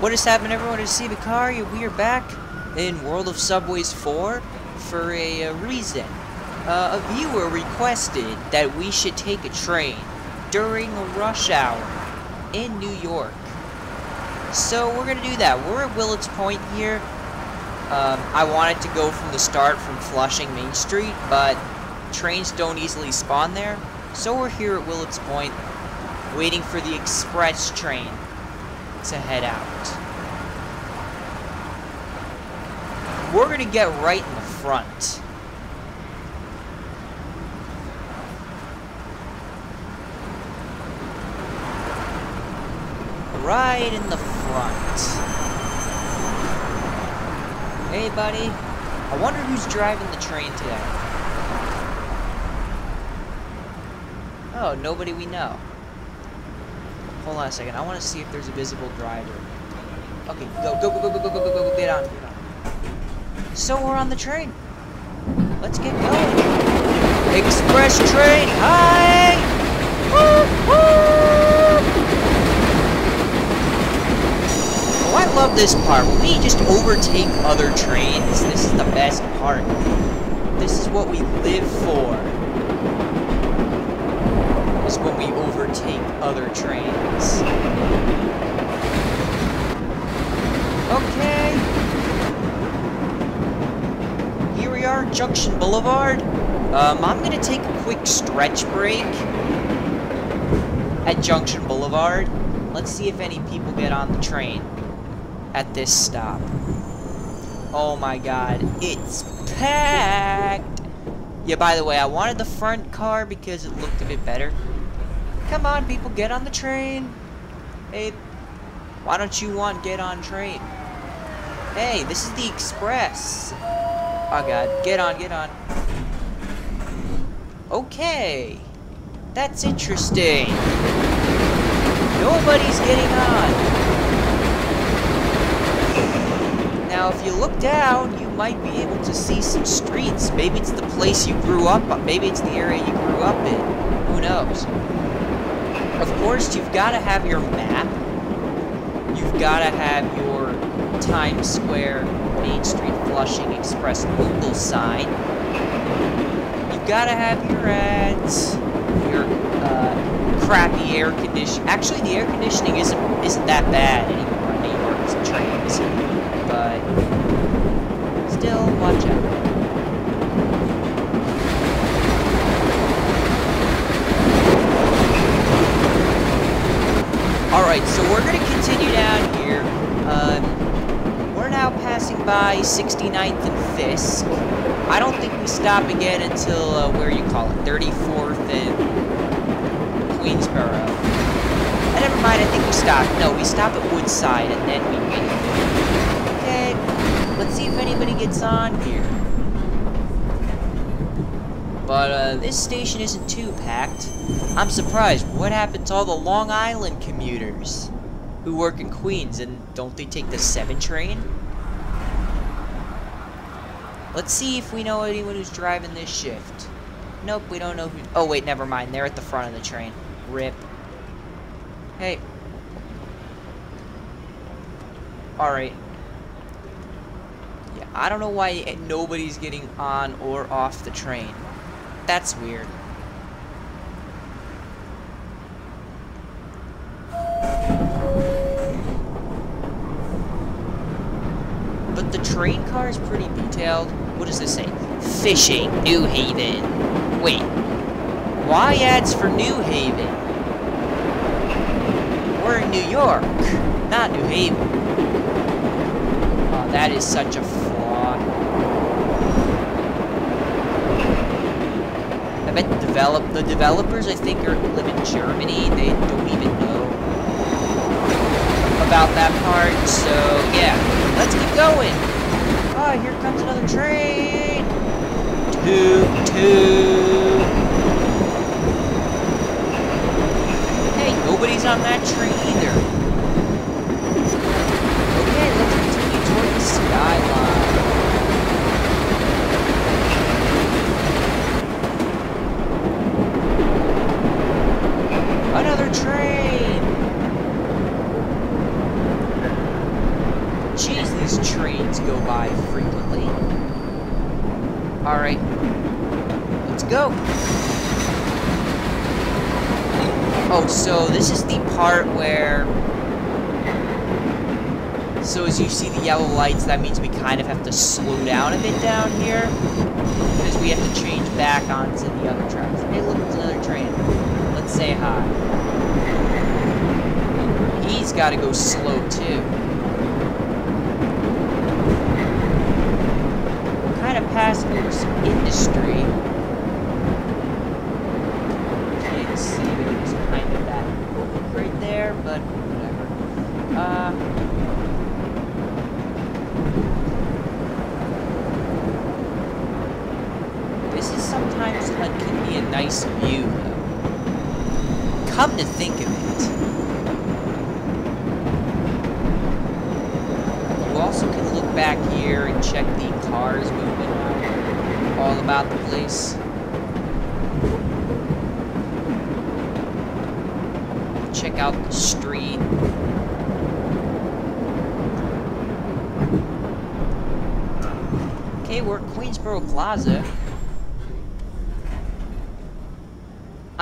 What is happening, everyone? It's Steve car. We are back in World of Subways 4 for a, a reason. Uh, a viewer requested that we should take a train during rush hour in New York. So we're gonna do that. We're at Willets Point here. Um, I wanted to go from the start from Flushing Main Street, but trains don't easily spawn there. So we're here at Willets Point, waiting for the express train to head out. We're gonna get right in the front. Right in the front. Hey, buddy. I wonder who's driving the train today. Oh, nobody we know. Hold on a second. I want to see if there's a visible driver. Okay, go, go, go, go, go, go, go, go, go, get on, get on. So we're on the train. Let's get going. Express train, hi! Woo, woo! Oh, I love this part. We just overtake other trains, this is the best part. This is what we live for when we overtake other trains. Okay. Here we are, Junction Boulevard. Um, I'm gonna take a quick stretch break at Junction Boulevard. Let's see if any people get on the train at this stop. Oh my god, it's packed! Yeah, by the way, I wanted the front car because it looked a bit better. Come on, people, get on the train. Hey, why don't you want get on train? Hey, this is the express. Oh god, get on, get on. Okay. That's interesting. Nobody's getting on. Now, if you look down, you might be able to see some streets. Maybe it's the place you grew up, maybe it's the area you grew up in. Who knows? Of course, you've got to have your map. You've got to have your Times Square Main Street Flushing Express Google sign. You've got to have your ads, your uh, crappy air conditioning. Actually, the air conditioning isn't isn't that bad anymore in New York's trains, but still, watch out. Alright, so we're going to continue down here. Um, we're now passing by 69th and Fisk. I don't think we stop again until, uh, where you call it, 34th and Queensboro. Uh, never mind, I think we stop. No, we stop at Woodside and then we wait. Okay, let's see if anybody gets on here. But uh, this station isn't too packed. I'm surprised. What happened to all the Long Island commuters who work in Queens and don't they take the 7 train? Let's see if we know anyone who's driving this shift. Nope, we don't know who... Oh, wait, never mind. They're at the front of the train. Rip. Hey. Alright. Yeah, I don't know why nobody's getting on or off the train. That's weird. But the train car is pretty detailed. What does this say? Fishing, New Haven. Wait. Why ads for New Haven? We're in New York, not New Haven. Oh, that is such a bet develop the developers I think are live in Germany. They don't even know about that part. So yeah, let's keep going. Oh, here comes another train. Toot toot. Hey, nobody's on that train either. Okay, let's continue toward the skyline. Another train! these trains go by frequently. Alright. Let's go. Oh, so this is the part where... So you see the yellow lights, that means we kind of have to slow down a bit down here. Because we have to change back onto the other tracks. Hey, look, it's another train. Let's say hi. He's got to go slow, too. We're kind of some industry. Can't see, but it was kind of that hook right there, but whatever. Uh... This is sometimes HUD can be a nice view, though. Come to think of it. You also can look back here and check the cars moving around all about the place. Check out the street. Okay, we're at Queensboro Plaza. I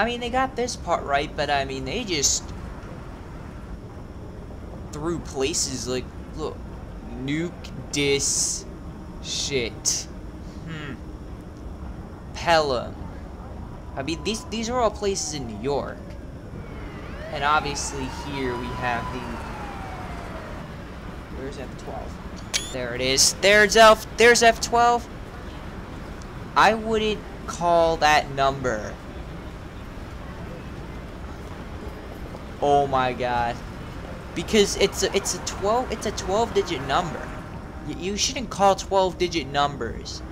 mean, they got this part right, but I mean, they just threw places like, look, nuke this shit. Hmm. Pelham. I mean, these these are all places in New York, and obviously here we have the. Where's F12? There it is. There's F. There's F12. I wouldn't call that number Oh my god. Because it's a, it's a 12 it's a 12 digit number. Y you shouldn't call 12 digit numbers.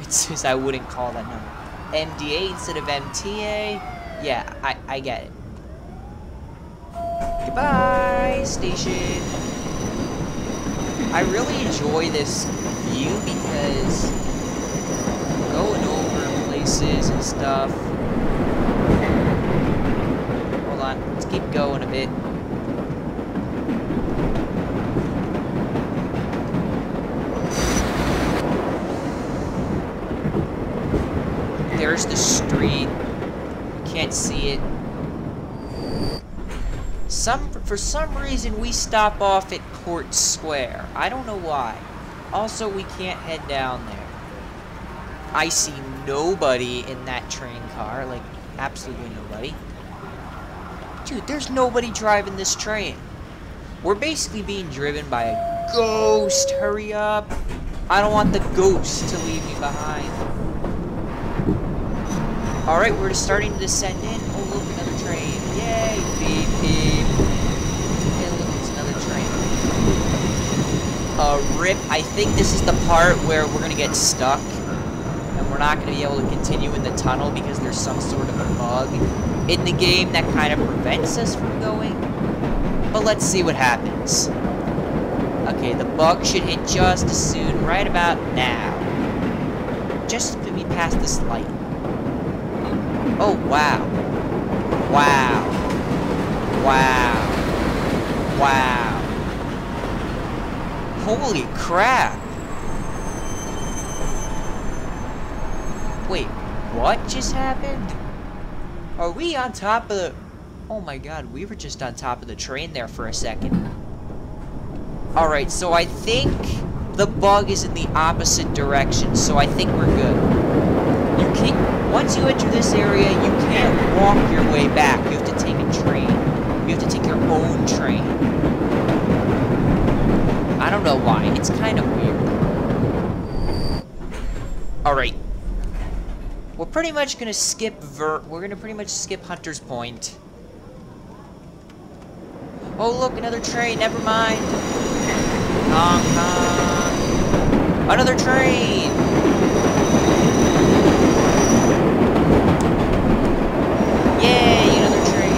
It says I wouldn't call that number. MDA instead of MTA. Yeah, I I get it. Goodbye, station. I really enjoy this view because going over places and stuff on. Let's keep going a bit. There's the street. You can't see it. Some For some reason, we stop off at Court Square. I don't know why. Also, we can't head down there. I see nobody in that train car. Like, absolutely nobody. Dude, there's nobody driving this train. We're basically being driven by a ghost. Hurry up. I don't want the ghost to leave me behind. Alright, we're starting to descend in. Oh, look, another train. Yay, beep, beep. Hey, look, it's another train. Uh, rip. I think this is the part where we're gonna get stuck. And we're not gonna be able to continue in the tunnel because there's some sort of a bug in the game that kind of prevents us from going. But let's see what happens. Okay, the bug should hit just as soon, right about now. Just to be past this light. Oh, wow. Wow. Wow. Wow. Holy crap. Wait, what just happened? Are we on top of the... Oh my god, we were just on top of the train there for a second. Alright, so I think the bug is in the opposite direction, so I think we're good. You can't... Once you enter this area, you can't walk your way back. You have to take a train. You have to take your own train. I don't know why. It's kind of weird. Alright, we're pretty much gonna skip Ver- we're gonna pretty much skip Hunter's Point. Oh look, another train, never mind. Another train! Yay, another train.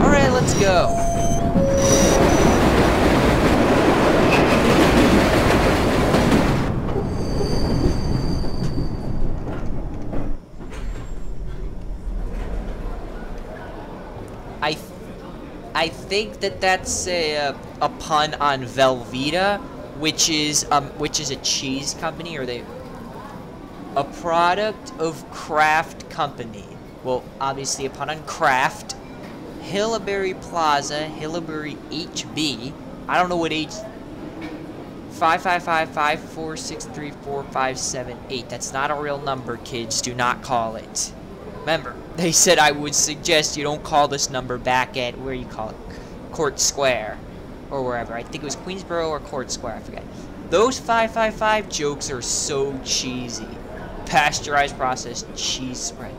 Alright, let's go. I think that that's a, a pun on Velveeta, which is um which is a cheese company or they a product of Kraft Company. Well, obviously a pun on Kraft. Hillaberry Plaza, Hillaberry HB. I don't know what H. Five five five five four six three four five seven eight. That's not a real number, kids. Do not call it. Remember, they said I would suggest you don't call this number back at where you call it, Court Square, or wherever. I think it was Queensboro or Court Square. I forget. Those 555 jokes are so cheesy. Pasteurized processed cheese spread.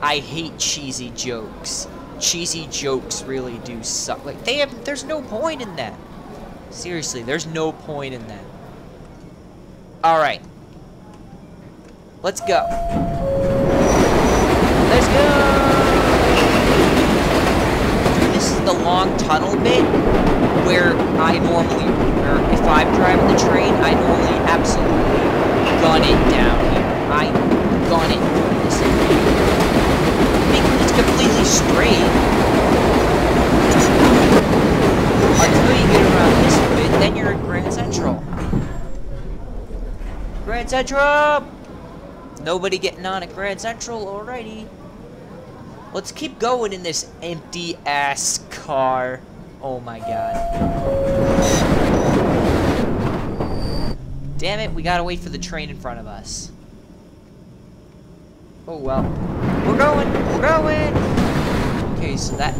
I hate cheesy jokes. Cheesy jokes really do suck. Like they have. There's no point in that. Seriously, there's no point in that. All right. Let's go. Let's go! This is the long tunnel bit where I normally, if I'm driving the train, I normally absolutely gun it down here. I gun it this Because it's completely straight. Until you get around this bit, then you're at Grand Central. Grand Central! Nobody getting on at Grand Central, alrighty. Let's keep going in this empty ass car. Oh my god. Damn it, we gotta wait for the train in front of us. Oh well. We're going! We're going! Okay, so that...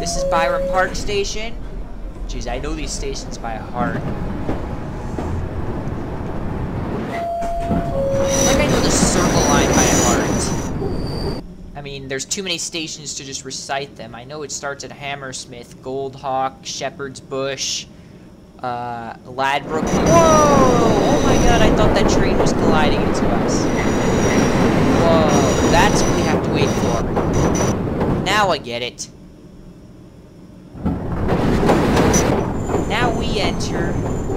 This is Bryant Park Station. Jeez, I know these stations by heart. Like I know the circle line by mean, there's too many stations to just recite them. I know it starts at Hammersmith, Goldhawk, Shepherd's Bush, uh, Ladbroke. Whoa! Oh my god, I thought that train was colliding into us. Whoa, that's what we have to wait for. Now I get it. Now we enter,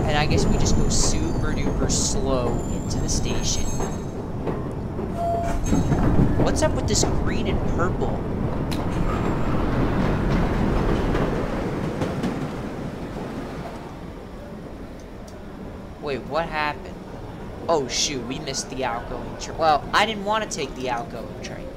and I guess we just go super duper slow into the station. What's up with this green and purple? Wait, what happened? Oh shoot, we missed the outgoing train. Well, I didn't want to take the outgoing train.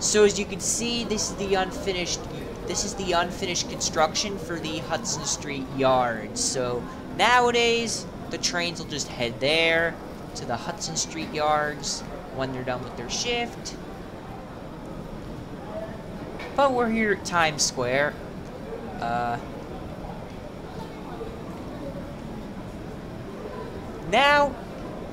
So as you can see, this is the unfinished this is the unfinished construction for the Hudson Street Yard. So nowadays, the trains will just head there to the Hudson Street Yards when they're done with their shift. But we're here at Times Square. Uh, now,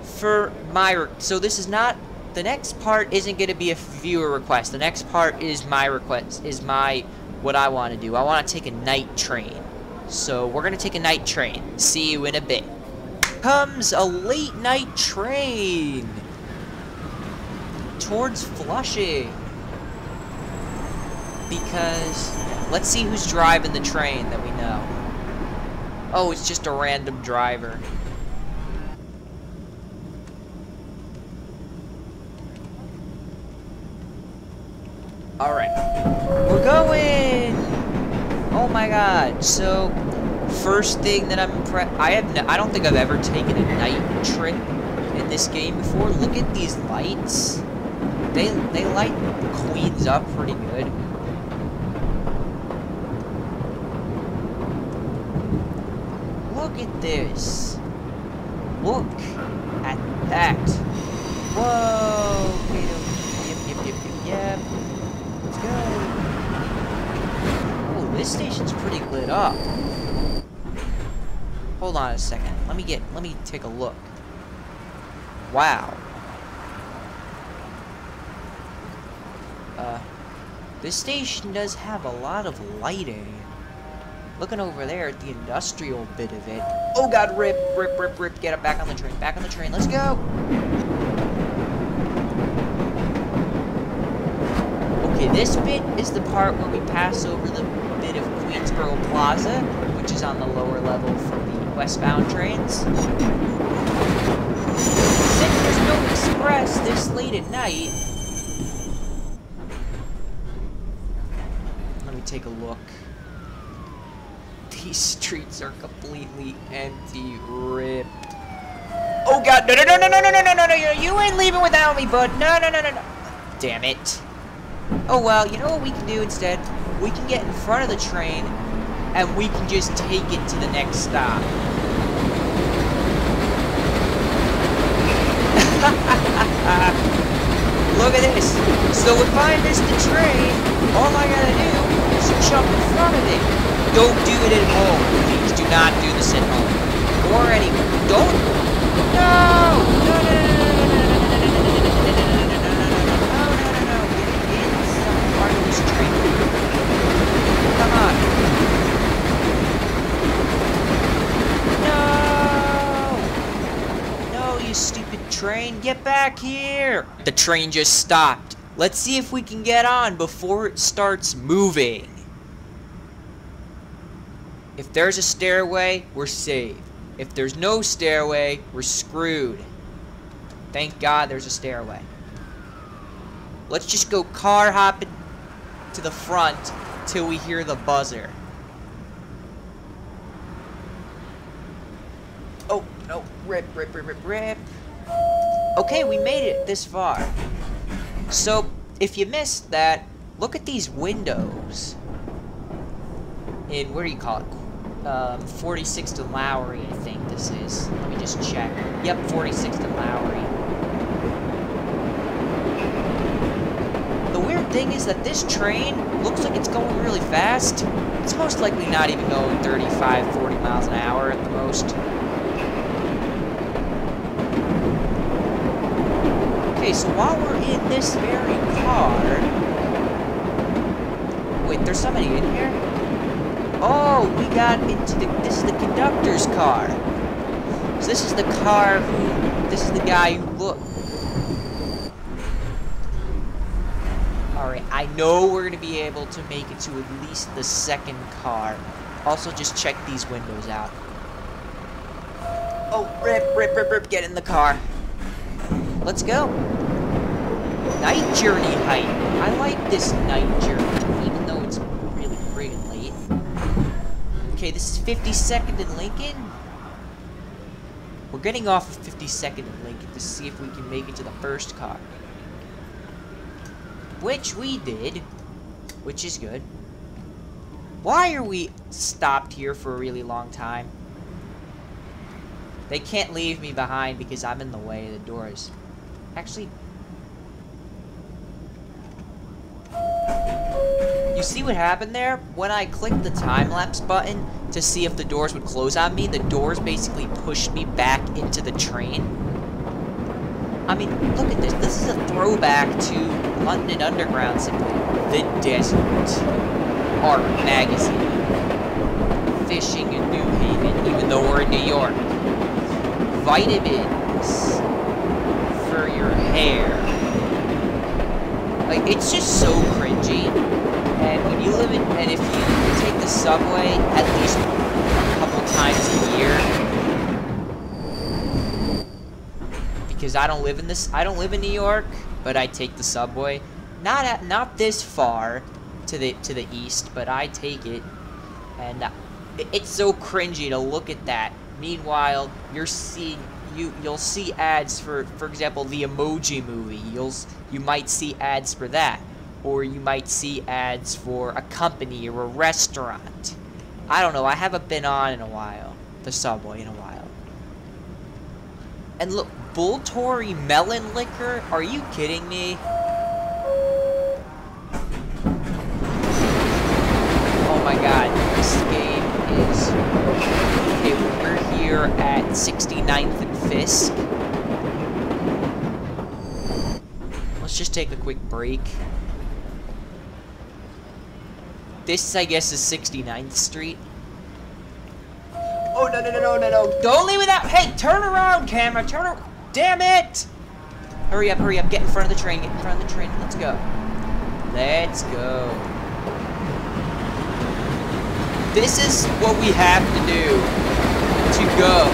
for my... So this is not... The next part isn't going to be a viewer request. The next part is my request, is my... What I want to do. I want to take a night train. So we're going to take a night train. See you in a bit. Comes a late night train towards Flushing. Because, let's see who's driving the train that we know. Oh, it's just a random driver. Alright. We're going! Oh my god. So, first thing that I'm impressed... I have no, I don't think I've ever taken a night trip in this game before. Look at these lights. They, they light Queens up pretty good. Look at this. Look at that. Whoa. Yep, yep, yep, yep, yep. Let's go. Oh, this station's pretty lit up. Hold on a second. Let me get, let me take a look. Wow. Uh, this station does have a lot of lighting. Looking over there at the industrial bit of it. Oh god, rip, rip, rip, rip. Get up, back on the train, back on the train. Let's go! Okay, this bit is the part where we pass over the bit of Queensboro Plaza, which is on the lower level for the westbound trains. Since there's no express this late at night, take a look. These streets are completely empty, ripped. Oh god, no, no, no, no, no, no, no, no, no, no, you ain't leaving without me, bud. No, no, no, no, no. Damn it. Oh well, you know what we can do instead? We can get in front of the train, and we can just take it to the next stop. Look at this. So if I miss the train, all I gotta do jump in front of it. Don't do it at home. Please do not do this at home. Or anywhere. Don't. No! No, no, no, no, no, no, no, no, no, no. Come on. No! No, you stupid train. Get back here! The train just stopped. Let's see if we can get on before it starts moving. If there's a stairway, we're saved. If there's no stairway, we're screwed. Thank God there's a stairway. Let's just go car hopping to the front till we hear the buzzer. Oh, no. Rip, rip, rip, rip, rip. Okay, we made it this far. So, if you missed that, look at these windows. In, what do you call it? Um, 46th and Lowry, I think this is. Let me just check. Yep, 46 to Lowry. The weird thing is that this train looks like it's going really fast. It's most likely not even going 35, 40 miles an hour at the most. Okay, so while we're in this very car... Wait, there's somebody in here? Oh, we got into the... This is the conductor's car. So this is the car who... This is the guy who look... Alright, I know we're going to be able to make it to at least the second car. Also, just check these windows out. Oh, rip, rip, rip, rip, get in the car. Let's go. Night journey height. I like this night journey, even though it's really friggin' late. Okay, this is 52nd and Lincoln. We're getting off of 52nd and Lincoln to see if we can make it to the first car. Which we did, which is good. Why are we stopped here for a really long time? They can't leave me behind because I'm in the way of the doors. Actually, see what happened there? When I clicked the time-lapse button to see if the doors would close on me, the doors basically pushed me back into the train. I mean, look at this. This is a throwback to London Underground simply. The Desert. Art Magazine. Fishing in New Haven, even though we're in New York. Vitamins for your hair. Like, it's just so cringy. And when you live in, and if you take the subway at least a couple times a year, because I don't live in this, I don't live in New York, but I take the subway. Not at, not this far to the to the east, but I take it, and uh, it, it's so cringy to look at that. Meanwhile, you're seeing you you'll see ads for for example the emoji movie. You'll you might see ads for that. Or you might see ads for a company or a restaurant. I don't know. I haven't been on in a while the subway in a while. And look bull tory melon liquor are you kidding me oh my god this game is okay we're here at 69th and Fisk. Let's just take a quick break. This, I guess, is 69th Street. Oh, no, no, no, no, no, no. Don't leave without... Hey, turn around, camera. Turn around. Damn it. Hurry up, hurry up. Get in front of the train. Get in front of the train. Let's go. Let's go. This is what we have to do to go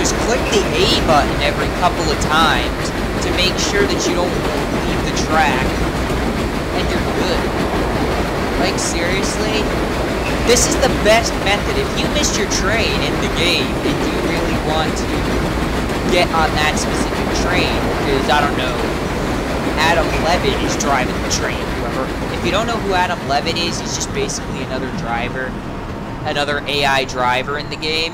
just click the A button every couple of times to make sure that you don't leave the track, and you're good. Like, seriously? This is the best method. If you missed your train in the game, and you really want to get on that specific train, because, I don't know, Adam Levitt is driving the train, whoever. If you don't know who Adam Levitt is, he's just basically another driver, another AI driver in the game.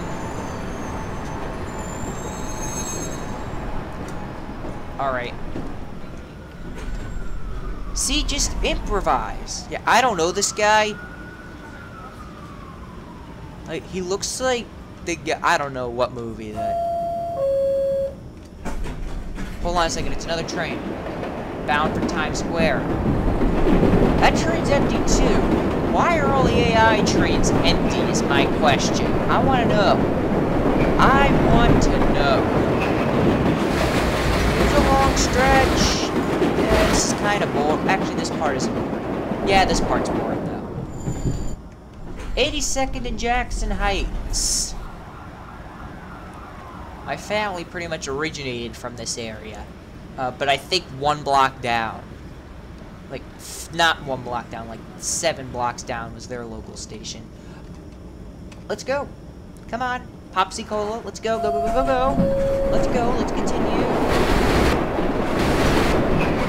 Alright. See, just improvise. Yeah, I don't know this guy. Like, he looks like the. I don't know what movie that. Hold on a second, it's another train. Bound for Times Square. That train's empty too. Why are all the AI trains empty is my question. I want to know. I want to know. It's a long stretch. Yeah, is kind of boring. Actually, this part is boring. Yeah, this part's boring, though. 82nd and Jackson Heights. My family pretty much originated from this area. Uh, but I think one block down. Like, not one block down, like seven blocks down was their local station. Let's go. Come on. Popsy Cola. Let's go, go, go, go, go, go. Let's go. Let's continue.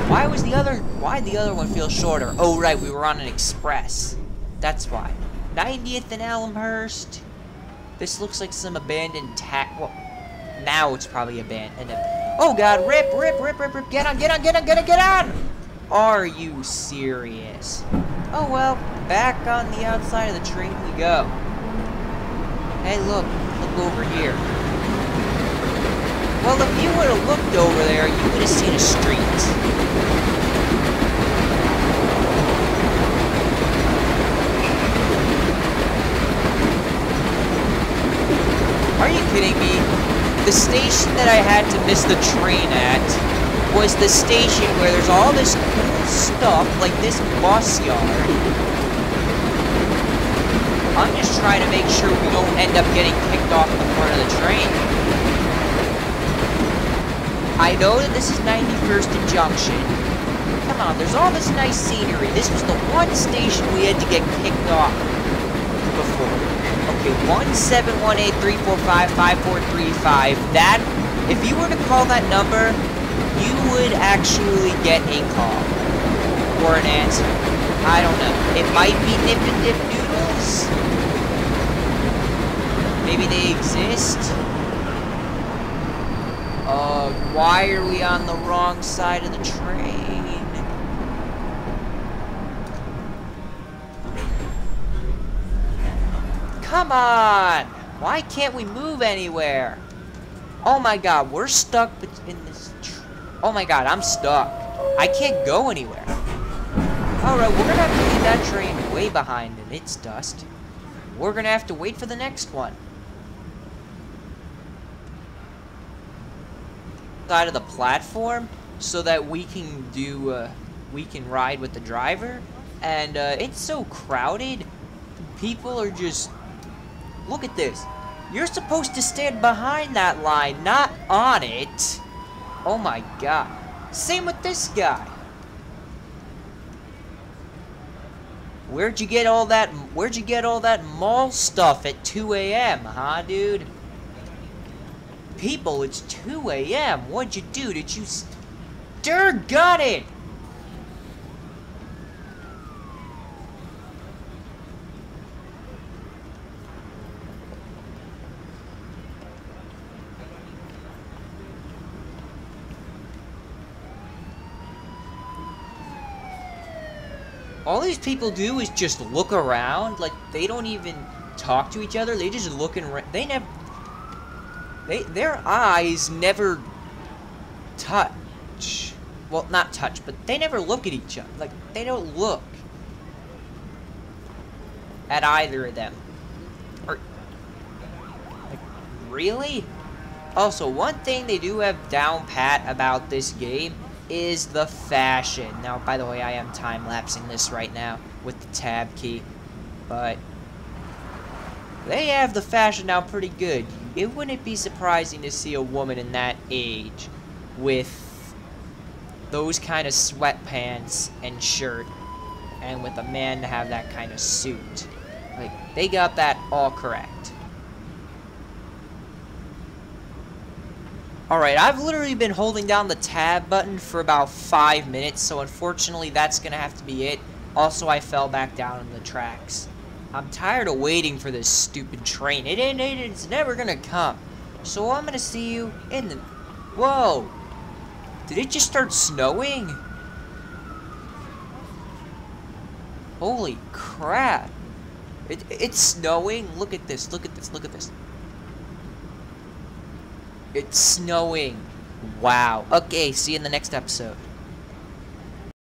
Why was the other, why the other one feel shorter? Oh, right, we were on an express. That's why. 90th and Elmhurst. This looks like some abandoned tack. Well, now it's probably a abandoned. Oh god, rip, rip, rip, rip, rip. Get on, get on, get on, get on, get on! Are you serious? Oh well, back on the outside of the train we go. Hey, look, look over here. Well, if you would have looked over there, you would have seen a street. Are you kidding me? The station that I had to miss the train at was the station where there's all this cool stuff, like this bus yard. I'm just trying to make sure we don't end up getting kicked off the front of the train. I know that this is 91st and Junction. Come on, there's all this nice scenery. This was the one station we had to get kicked off before. Okay, 17183455435. That, if you were to call that number, you would actually get a call. Or an answer. I don't know. It might be Nip and Dip Noodles. Maybe they exist. Uh, why are we on the wrong side of the train? Come on! Why can't we move anywhere? Oh my god, we're stuck in this... oh my god, I'm stuck. I can't go anywhere. Alright, we're gonna have to leave that train way behind in its dust. We're gonna have to wait for the next one. Side of the platform so that we can do, uh, we can ride with the driver. And, uh, it's so crowded. People are just Look at this. You're supposed to stand behind that line, not on it. Oh my god. Same with this guy. Where'd you get all that, where'd you get all that mall stuff at 2 a.m., huh, dude? People, it's 2 a.m. What'd you do? Did you... Stir got it! All these people do is just look around. Like, they don't even talk to each other. They just look and... They never... They, their eyes never touch. Well, not touch, but they never look at each other. Like, they don't look at either of them. Or, like, really? Also, one thing they do have down pat about this game is the fashion. Now, by the way, I am time-lapsing this right now with the tab key, but they have the fashion now pretty good. It wouldn't be surprising to see a woman in that age with those kind of sweatpants and shirt and with a man to have that kind of suit. Like, they got that all correct. Alright, I've literally been holding down the tab button for about five minutes, so unfortunately that's gonna have to be it. Also, I fell back down in the tracks. I'm tired of waiting for this stupid train. It ain't, it, it's never gonna come. So I'm gonna see you in the... Whoa! Did it just start snowing? Holy crap! It, it's snowing? Look at this, look at this, look at this. It's snowing. Wow. Okay, see you in the next episode.